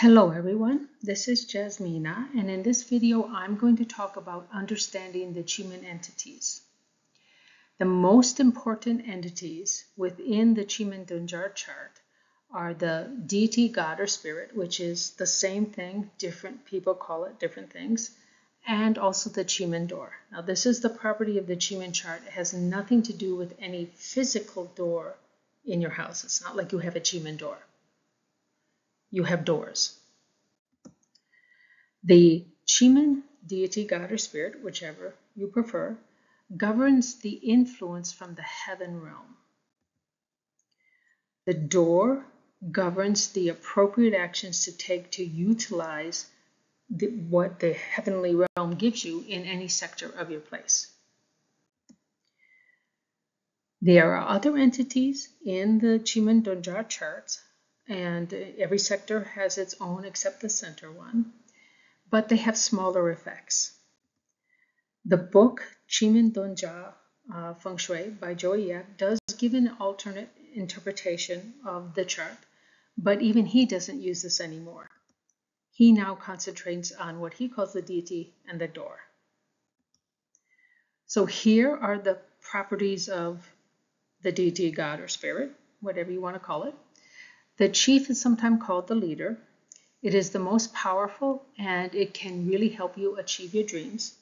Hello everyone, this is Jasmina and in this video I'm going to talk about understanding the Qi Men entities. The most important entities within the Qi Men Dun Jia chart are the deity, god, or spirit, which is the same thing, different people call it different things, and also the Qi Men door. Now this is the property of the Qi Men chart. It has nothing to do with any physical door in your house. It's not like you have a Qi Men door. You have doors. The Qi Men deity, god, or spirit, whichever you prefer, governs the influence from the heaven realm. The door governs the appropriate actions to take to utilize the, what the heavenly realm gives you in any sector of your place. There are other entities in the Qi Men Dun Jia charts, and every sector has its own except the center one, but they have smaller effects. The book Qi Men Dun Jia uh, Feng Shui by Joey Yap does give an alternate interpretation of the chart, but even he doesn't use this anymore. He now concentrates on what he calls the deity and the door. So here are the properties of the deity, God, or spirit, whatever you want to call it. The chief is sometimes called the leader. It is the most powerful and it can really help you achieve your dreams.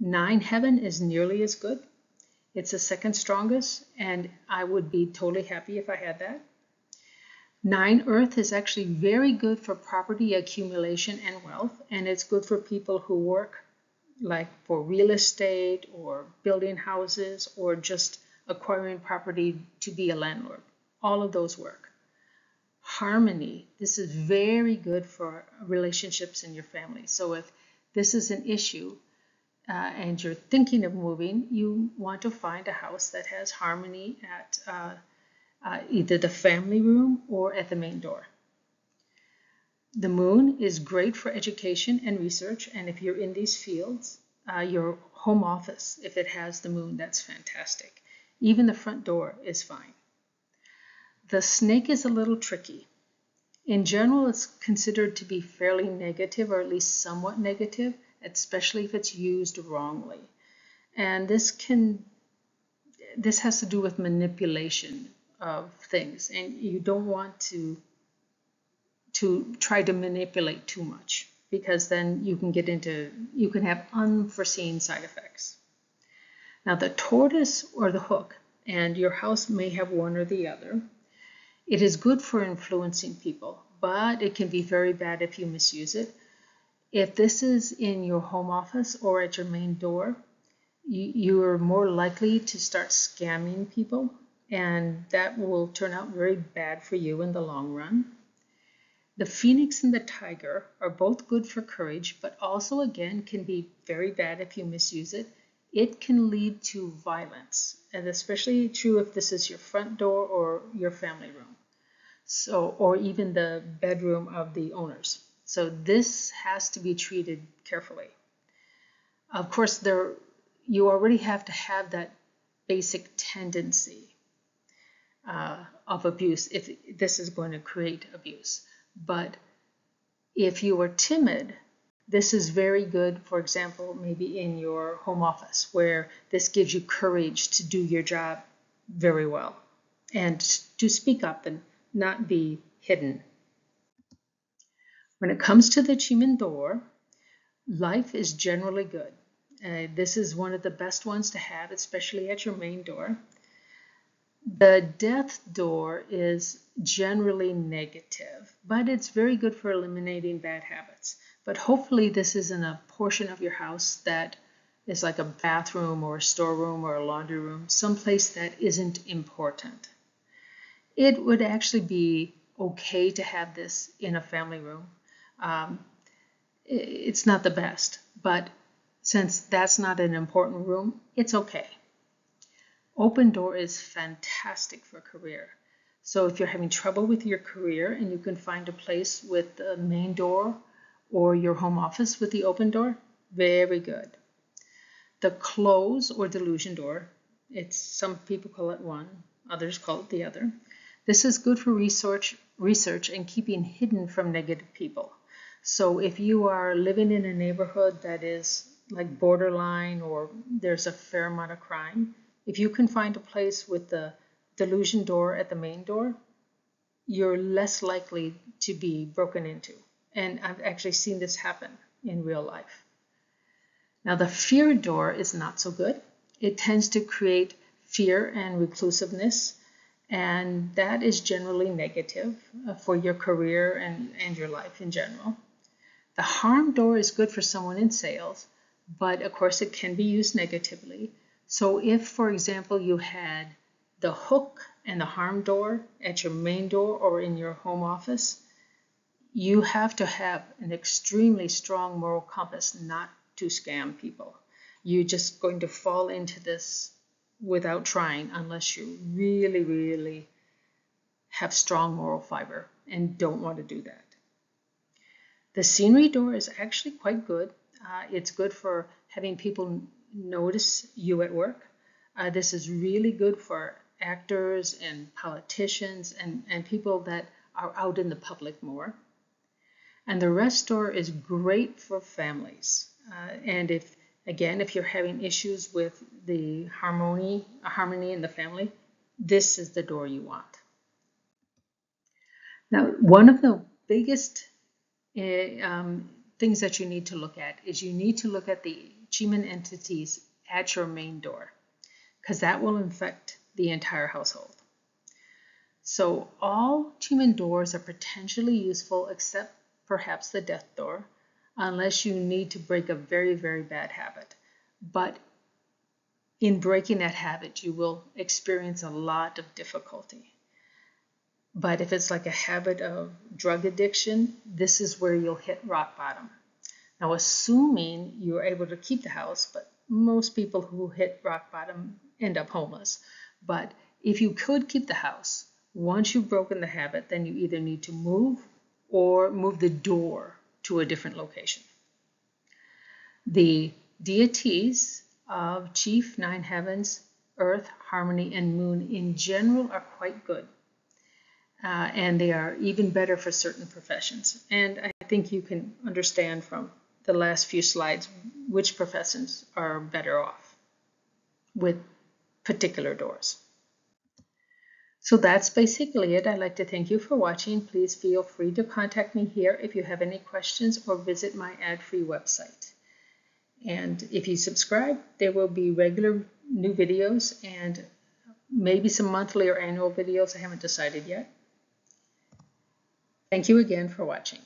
Nine heaven is nearly as good. It's the second strongest, and I would be totally happy if I had that. Nine earth is actually very good for property accumulation and wealth, and it's good for people who work like for real estate or building houses or just acquiring property to be a landlord. All of those work. Harmony, this is very good for relationships in your family. So if this is an issue, uh, and you're thinking of moving, you want to find a house that has harmony at uh, uh, either the family room or at the main door. The moon is great for education and research, and if you're in these fields, uh, your home office, if it has the moon, that's fantastic. Even the front door is fine. The snake is a little tricky. In general, it's considered to be fairly negative, or at least somewhat negative, especially if it's used wrongly. And this can this has to do with manipulation of things and you don't want to to try to manipulate too much because then you can get into you can have unforeseen side effects. Now the tortoise or the hook and your house may have one or the other. It is good for influencing people, but it can be very bad if you misuse it. If this is in your home office or at your main door, you, you are more likely to start scamming people, and that will turn out very bad for you in the long run. The phoenix and the tiger are both good for courage, but also again can be very bad if you misuse it. It can lead to violence, and especially true if this is your front door or your family room. So, or even the bedroom of the owners. So this has to be treated carefully. Of course, there you already have to have that basic tendency uh, of abuse if this is going to create abuse. But if you are timid, this is very good, for example, maybe in your home office, where this gives you courage to do your job very well and to speak up and not be hidden when it comes to the Qi Men door, life is generally good. Uh, this is one of the best ones to have, especially at your main door. The death door is generally negative, but it's very good for eliminating bad habits. But hopefully this isn't a portion of your house that is like a bathroom or a storeroom or a laundry room, someplace that isn't important. It would actually be okay to have this in a family room um, it's not the best, but since that's not an important room, it's okay. Open door is fantastic for career. So if you're having trouble with your career and you can find a place with the main door or your home office with the open door, very good. The close or delusion door, it's some people call it one, others call it the other. This is good for research research and keeping hidden from negative people. So if you are living in a neighborhood that is like borderline or there's a fair amount of crime, if you can find a place with the delusion door at the main door, you're less likely to be broken into. And I've actually seen this happen in real life. Now, the fear door is not so good. It tends to create fear and reclusiveness, and that is generally negative uh, for your career and, and your life in general. The harm door is good for someone in sales, but of course it can be used negatively. So if, for example, you had the hook and the harm door at your main door or in your home office, you have to have an extremely strong moral compass not to scam people. You're just going to fall into this without trying unless you really, really have strong moral fiber and don't want to do that. The scenery door is actually quite good. Uh, it's good for having people notice you at work. Uh, this is really good for actors and politicians and, and people that are out in the public more. And the rest door is great for families. Uh, and if, again, if you're having issues with the harmony, harmony in the family, this is the door you want. Now, one of the biggest uh, um, things that you need to look at is you need to look at the Qi Men entities at your main door because that will infect the entire household. So all Qi Men doors are potentially useful except perhaps the death door unless you need to break a very, very bad habit. But in breaking that habit, you will experience a lot of difficulty. But if it's like a habit of drug addiction, this is where you'll hit rock bottom. Now, assuming you're able to keep the house, but most people who hit rock bottom end up homeless. But if you could keep the house, once you've broken the habit, then you either need to move or move the door to a different location. The deities of Chief, Nine Heavens, Earth, Harmony, and Moon in general are quite good. Uh, and they are even better for certain professions. And I think you can understand from the last few slides which professions are better off with particular doors. So that's basically it. I'd like to thank you for watching. Please feel free to contact me here if you have any questions or visit my ad-free website. And if you subscribe, there will be regular new videos and maybe some monthly or annual videos. I haven't decided yet. Thank you again for watching.